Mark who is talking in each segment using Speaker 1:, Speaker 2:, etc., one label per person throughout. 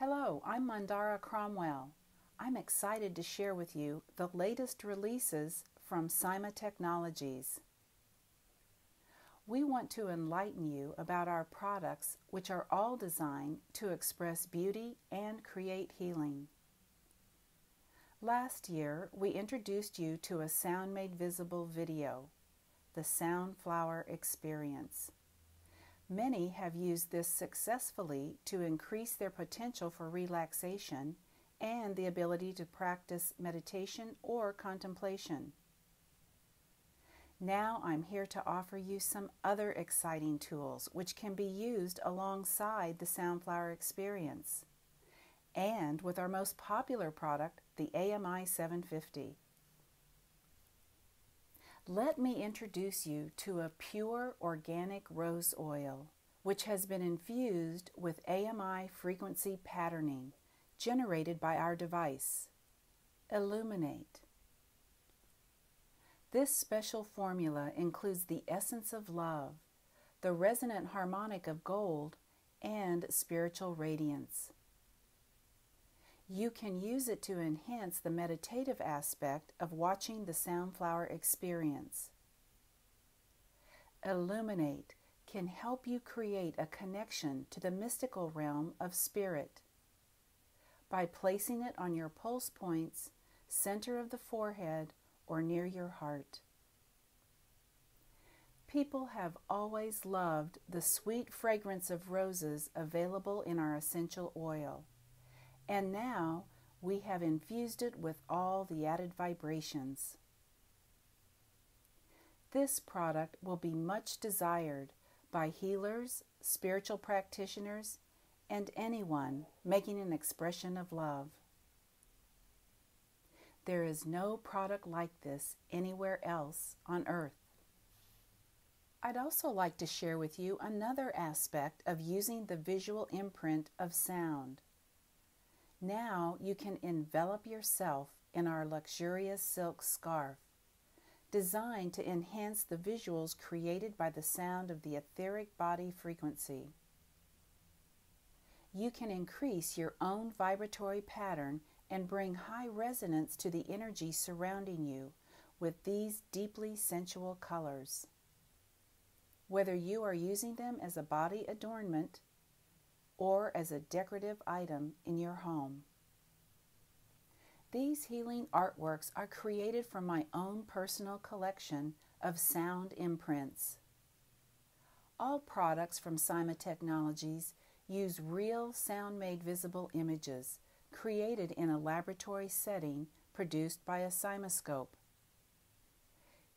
Speaker 1: Hello, I'm Mandara Cromwell. I'm excited to share with you the latest releases from Cyma Technologies. We want to enlighten you about our products, which are all designed to express beauty and create healing. Last year, we introduced you to a Sound Made Visible video, the Soundflower Experience. Many have used this successfully to increase their potential for relaxation and the ability to practice meditation or contemplation. Now I'm here to offer you some other exciting tools which can be used alongside the Soundflower experience and with our most popular product, the AMI 750. Let me introduce you to a pure organic rose oil, which has been infused with AMI frequency patterning generated by our device. Illuminate. This special formula includes the essence of love, the resonant harmonic of gold, and spiritual radiance. You can use it to enhance the meditative aspect of watching the Soundflower experience. Illuminate can help you create a connection to the mystical realm of spirit. By placing it on your pulse points, center of the forehead, or near your heart. People have always loved the sweet fragrance of roses available in our essential oil. And now we have infused it with all the added vibrations. This product will be much desired by healers, spiritual practitioners, and anyone making an expression of love. There is no product like this anywhere else on earth. I'd also like to share with you another aspect of using the visual imprint of sound. Now you can envelop yourself in our luxurious silk scarf, designed to enhance the visuals created by the sound of the etheric body frequency. You can increase your own vibratory pattern and bring high resonance to the energy surrounding you with these deeply sensual colors. Whether you are using them as a body adornment or as a decorative item in your home. These healing artworks are created from my own personal collection of sound imprints. All products from Cyma Technologies use real sound made visible images created in a laboratory setting produced by a CymaScope.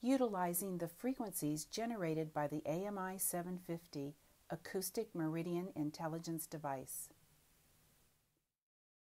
Speaker 1: Utilizing the frequencies generated by the AMI 750 acoustic meridian intelligence device.